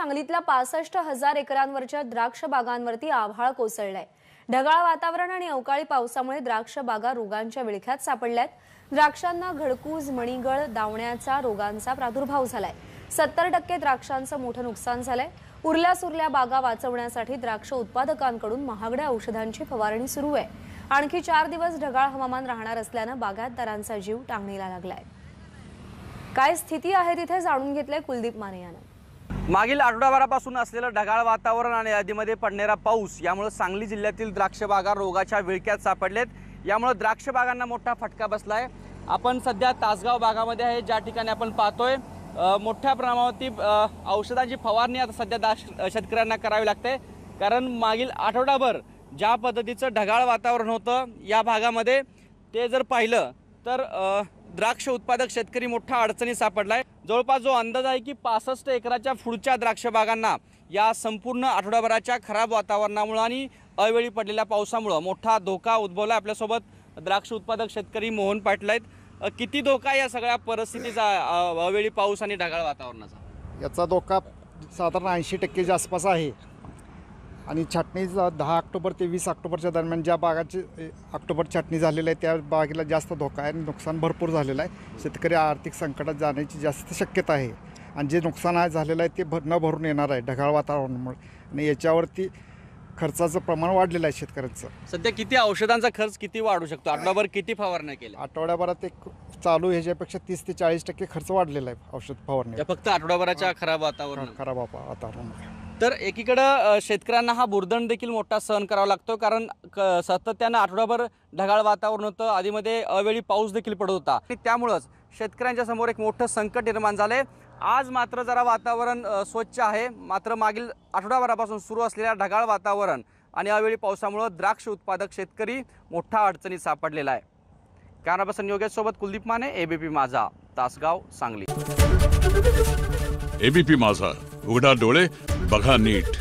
सांगलीतल्या पासष्ट हजार एकरांवरच्या द्राक्ष बागांवरती आभाळ कोसळलंय. ढगाळ वातावरण आणि अवकाळी पावसामुळे द्राक्ष बागा रोगांच्या विळख्यात सापडल्यात. द्राक्षांना घडकूज मणिगळ दावण्याचा रोगांचा प्रादुर्भाव झालाय. सत्तर टक्के द्राक्षांचं मोठं नुकसान झालंय. उरल्या सुरल्या बागा वाचवण्यासाठी द्राक्ष उत्पादकांकडून महागड्या औषधांची फवारणी सुरू आहे. आणखी चार दिवस ढगाळ हवामान राहणार असल्यानं बागायतदारांचा जीव टांगणीला लागलाय. काय स्थिती आहे तिथे जाणून घेतलंय कुलदीप माने यानं. मागील आठवडाभरापासून असलेलं ढगाळ वातावरण आणि यादीमध्ये पडणारा पाऊस यामुळं सांगली जिल्ह्यातील द्राक्ष बागा रोगाच्या विळक्यात सापडलेत. यामुळं द्राक्ष बागांना मोठा फटका बसला आहे आपण सध्या तासगाव भागामध्ये आहे. ज्या ठिकाणी आपण पाहतोय मोठ्या प्रमाणावरती औषधांची फवारणी आता सध्या द्राक्ष शेतकऱ्यांना करावी लागते. कारण मागील आठवडाभर ज्या पद्धतीचं ढगाळ वातावरण होतं या भागामध्ये ते जर पाहिलं तर द्राक्ष उत्पादक शेतकरी मोठा अडचणी सापडलाय. जवळपास जो अंदाज आहे की पासष्ट एकराच्या पुढच्या द्राक्ष बागांना या संपूर्ण आठवड्याभराच्या खराब वातावरणामुळं आणि अवेळी पडलेल्या पावसामुळं मोठा धोका उद्भवला आपल्यासोबत द्राक्ष उत्पादक शेतकरी मोहन पाटील आहेत. किती धोका या सगळ्या परिस्थितीचा अवेळी पाऊस आणि ढगाळ वातावरणाचा? याचा धोका साधारण ऐंशी टक्केच्या आसपास आहे. आणि छाटणी दहा ऑक्टोबर ते वीस ऑक्टोबरच्या दरम्यान ज्या बागाची ऑक्टोबर छाटणी झालेली आहे त्या बागेला जास्त धोका आहे आणि नुकसान भरपूर झालेलं आहे. शेतकरी आर्थिक संकटात जाण्याची जास्त शक्यता आहे. आणि जे नुकसान आहे झालेलं आहे ते भर न भरून येणार आहे ढगाळ वातावरणामुळे. आणि याच्यावरती खर्चाचं प्रमाण वाढलेलं आहे शेतकऱ्यांचं. सध्या किती औषधांचा खर्च किती वाढू शकतो? आठवडाभर किती फवारण्या केल्या? आठवड्याभरात एक चालू ह्याच्यापेक्षा तीस ते चाळीस टक्के खर्च वाढलेला आहे औषध फवारणी. या फक्त आठवडाभराच्या खराब वातावरण खराब वातावरणामुळे. तर एकीकडं शेतकऱ्यांना हा बुरदंड देखील मोठा सहन करावा लागतो कारण क- सातत्यानं आठवडाभर ढगाळ वातावरण होतं आधीमध्ये अवेळी पाऊस देखील पडत होता. आणि त्यामुळंच शेतकऱ्यांच्या समोर एक मोठं संकट निर्माण झालंय. आज मात्र जरा वातावरण स्वच्छ आहे. मात्र मागील आठवडाभरापासून सुरू असलेल्या ढगाळ वातावरण आणि अवेळी पावसामुळं द्राक्ष उत्पादक शेतकरी मोठा अडचणीत सापडलेला आहे. कॅमेरापर्सन योगेशसोबत कुलदीप माने एबीपी माझा तासगाव सांगली. एबीपी माझा उघडा डोळे बघा नीट.